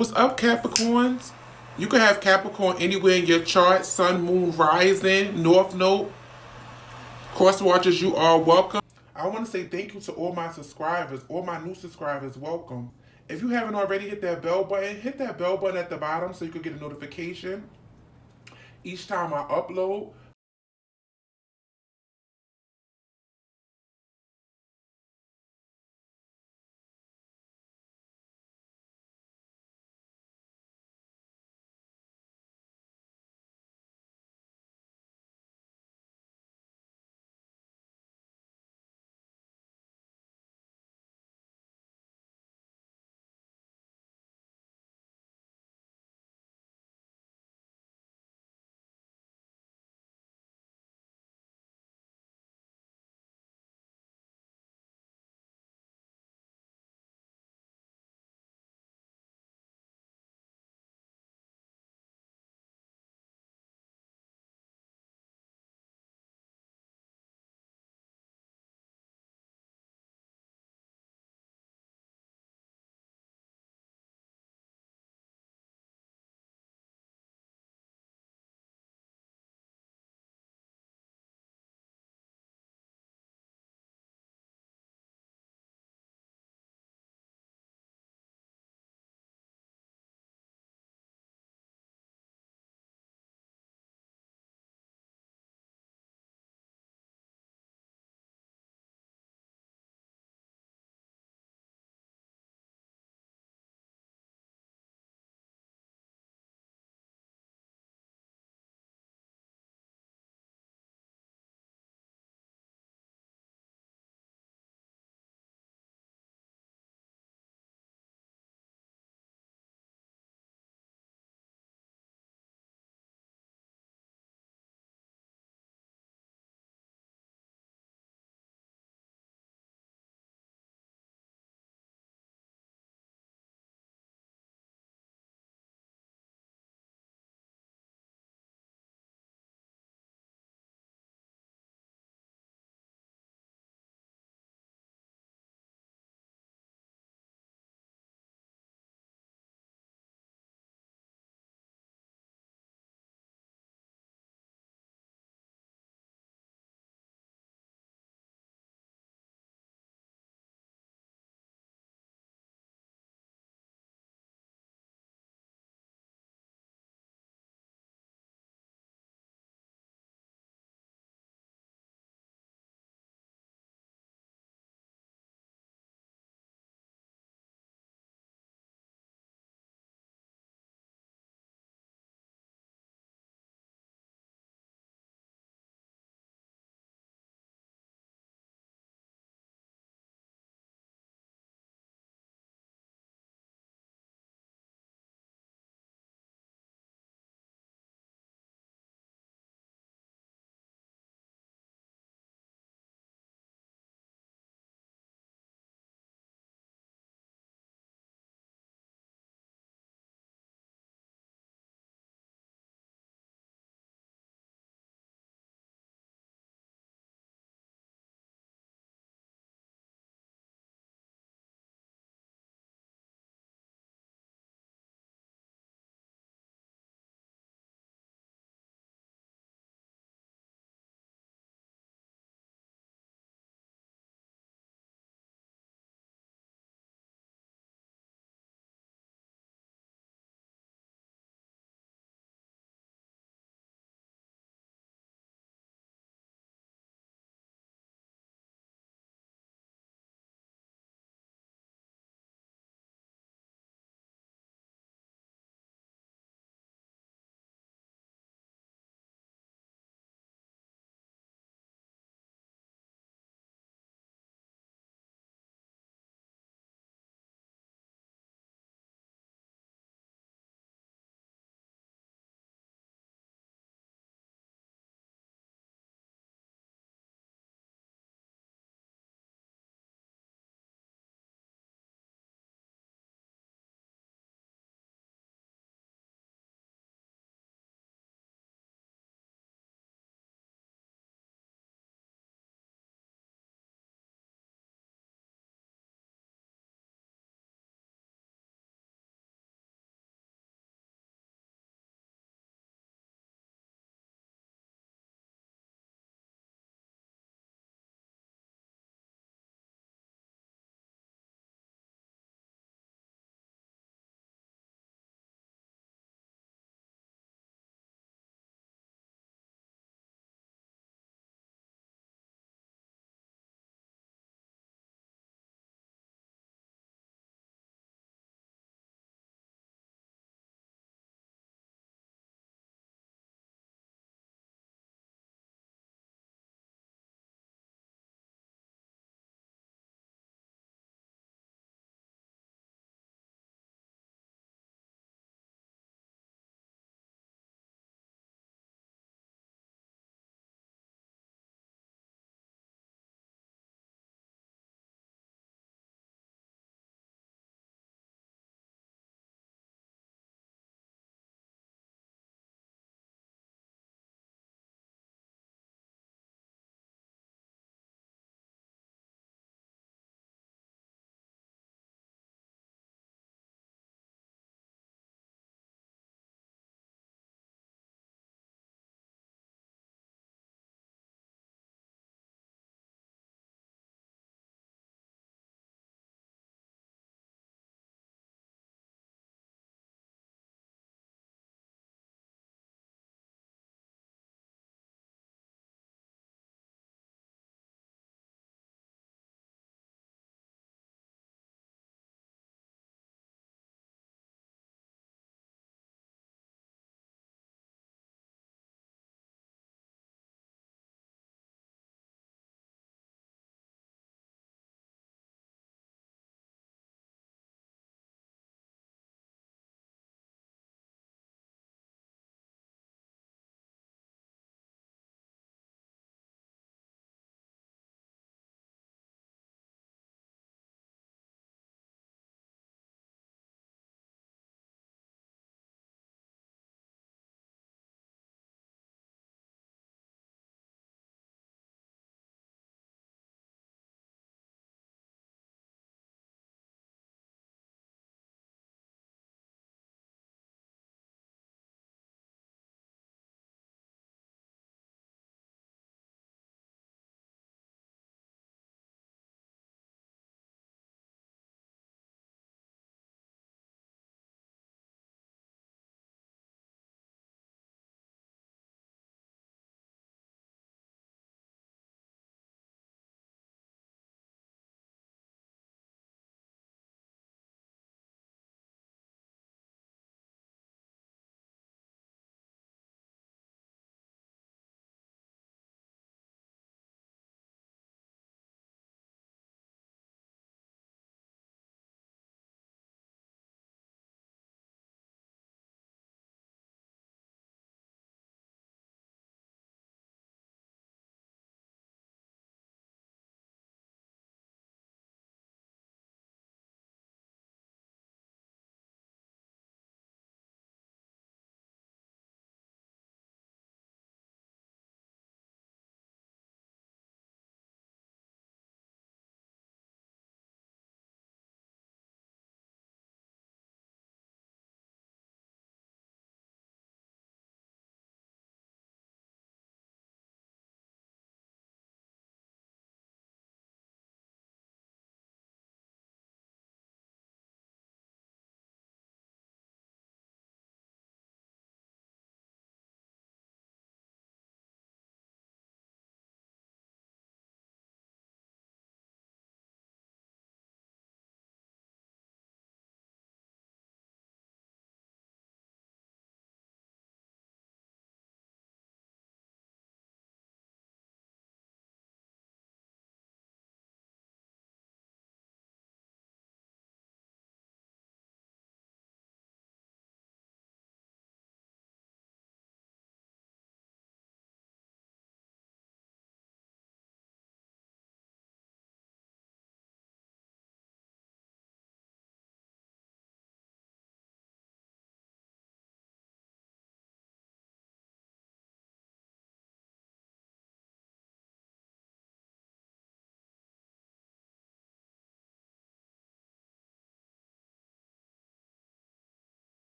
What's up, Capricorns? You can have Capricorn anywhere in your chart. Sun, Moon, Rising, North Node. Cross watchers, you are welcome. I want to say thank you to all my subscribers, all my new subscribers. Welcome. If you haven't already hit that bell button, hit that bell button at the bottom so you can get a notification each time I upload.